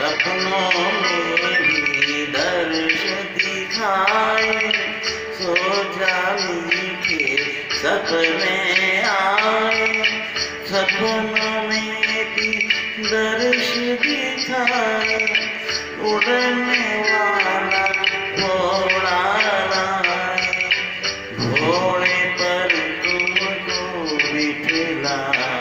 सपनों में भी दर्श दिखाए सोचा मीठे सपने आए। सपनों में भी दर्श दिखाए, उड़ने वाला घोड़ा लाए घोड़े पर तुमको बिठलाए।